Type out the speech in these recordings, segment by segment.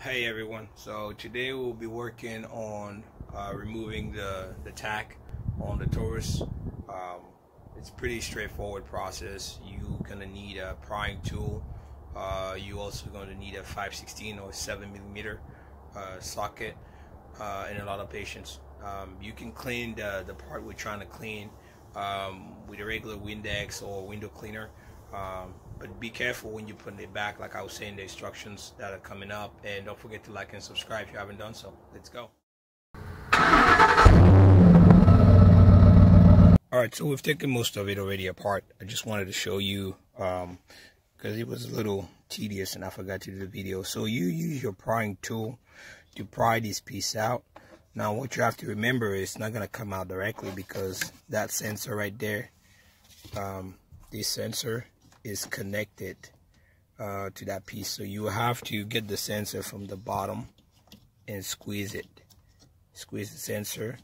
Hey everyone, so today we'll be working on uh, removing the, the tach on the Taurus. Um, it's pretty straightforward process. You're gonna need a prying tool. Uh, you also gonna need a 516 or 7 millimeter uh, socket uh, and a lot of patience. Um, you can clean the, the part we're trying to clean um, with a regular Windex or window cleaner. Um, but be careful when you put it back, like I was saying, the instructions that are coming up. And don't forget to like and subscribe if you haven't done so. Let's go. All right, so we've taken most of it already apart. I just wanted to show you because um, it was a little tedious and I forgot to do the video. So you use your prying tool to pry this piece out. Now what you have to remember is it's not going to come out directly because that sensor right there, um, this sensor is connected uh, to that piece. So you have to get the sensor from the bottom and squeeze it. Squeeze the sensor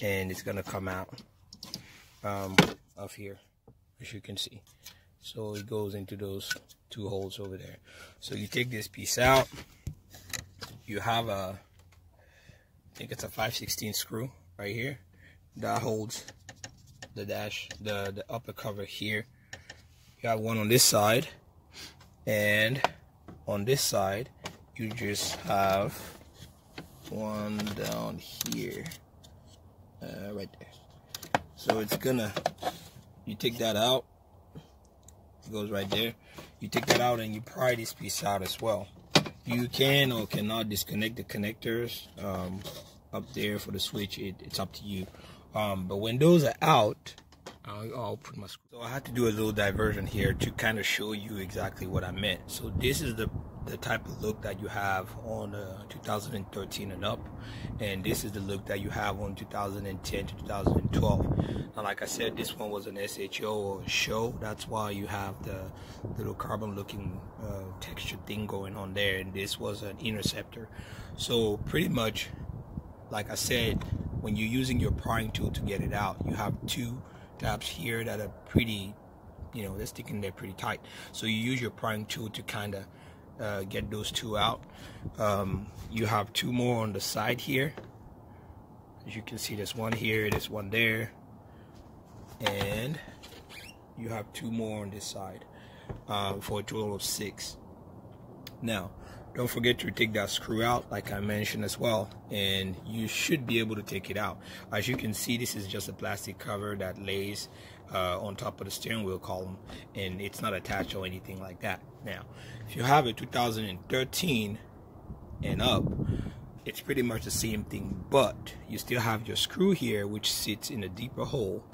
and it's going to come out um, of here as you can see. So it goes into those two holes over there. So you take this piece out. You have a, I think it's a 516 screw right here that holds the dash, the, the upper cover here you have one on this side and on this side you just have one down here uh, right there. So it's gonna you take that out it goes right there. You take that out and you pry this piece out as well. You can or cannot disconnect the connectors um, up there for the switch it, it's up to you. Um, but when those are out I'll, I'll put my So I had to do a little diversion here to kind of show you exactly what I meant. So this is the the type of look that you have on uh, 2013 and up. And this is the look that you have on 2010 to 2012 now like I said this one was an SHO or show. That's why you have the little carbon looking uh, texture thing going on there. And this was an interceptor. So pretty much like I said when you're using your prying tool to get it out you have two tabs here that are pretty, you know, they're sticking there pretty tight. So you use your prying tool to kind of uh, get those two out. Um, you have two more on the side here. As you can see, there's one here, there's one there. And you have two more on this side uh, for a total of six. Now, don't forget to take that screw out like I mentioned as well and you should be able to take it out. As you can see this is just a plastic cover that lays uh, on top of the steering wheel column and it's not attached or anything like that. Now if you have a 2013 and up it's pretty much the same thing but you still have your screw here which sits in a deeper hole.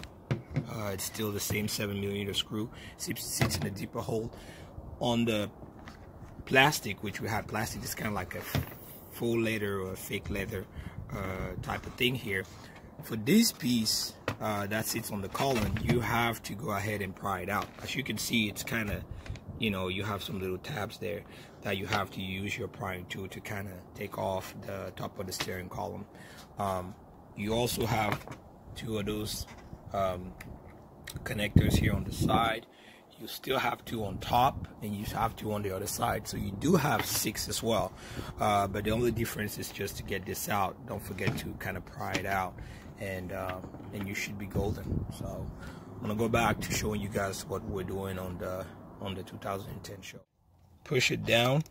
Uh, it's still the same 7 millimeter screw sits, sits in a deeper hole. On the plastic, which we have plastic is kind of like a full leather or fake leather uh, type of thing here. For this piece uh, that sits on the column, you have to go ahead and pry it out. As you can see, it's kind of, you know, you have some little tabs there that you have to use your prying tool to kind of take off the top of the steering column. Um, you also have two of those um, connectors here on the side you still have two on top and you have two on the other side. So you do have six as well. Uh, but the only difference is just to get this out. Don't forget to kind of pry it out and uh, and you should be golden. So I'm gonna go back to showing you guys what we're doing on the on the 2010 show. Push it down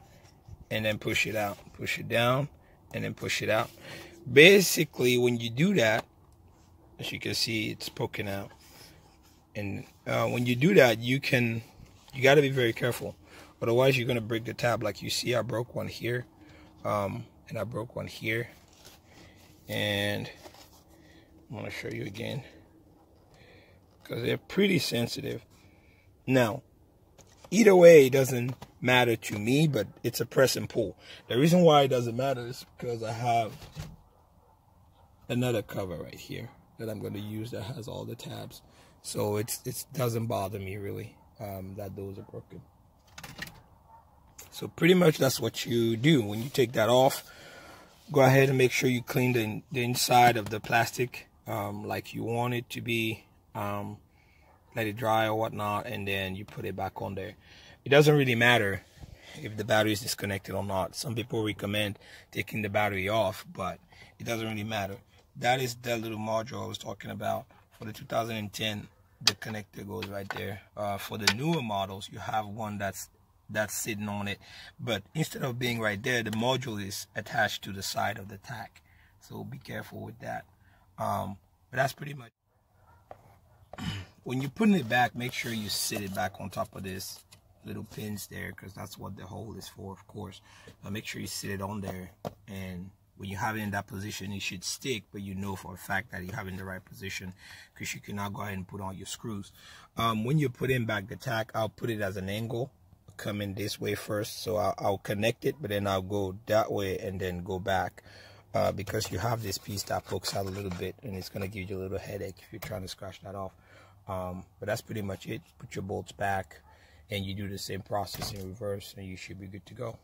and then push it out push it down and then push it out. Basically when you do that as you can see it's poking out. And uh, when you do that you can you got to be very careful. Otherwise you're going to break the tab. Like you see I broke one here um, and I broke one here. And I'm going to show you again because they're pretty sensitive. Now either way it doesn't matter to me but it's a press and pull. The reason why it doesn't matter is because I have another cover right here that I'm going to use that has all the tabs so it's it doesn't bother me really um, that those are broken. So pretty much that's what you do. When you take that off, go ahead and make sure you clean the, the inside of the plastic um, like you want it to be. Um, let it dry or whatnot, and then you put it back on there. It doesn't really matter if the battery is disconnected or not. Some people recommend taking the battery off, but it doesn't really matter. That is the little module I was talking about for the 2010. The connector goes right there. Uh, for the newer models, you have one that's that's sitting on it, but instead of being right there, the module is attached to the side of the tach So be careful with that. Um, but that's pretty much. when you're putting it back, make sure you sit it back on top of this little pins there because that's what the hole is for, of course. Now make sure you sit it on there and when you have it in that position, it should stick, but you know for a fact that you have it in the right position because you can now go ahead and put on your screws. Um, when you put in back the tach, I'll put it as an angle coming this way first. So I'll, I'll connect it, but then I'll go that way and then go back uh, because you have this piece that pokes out a little bit and it's going to give you a little headache if you're trying to scratch that off. Um, but that's pretty much it. Put your bolts back and you do the same process in reverse and you should be good to go.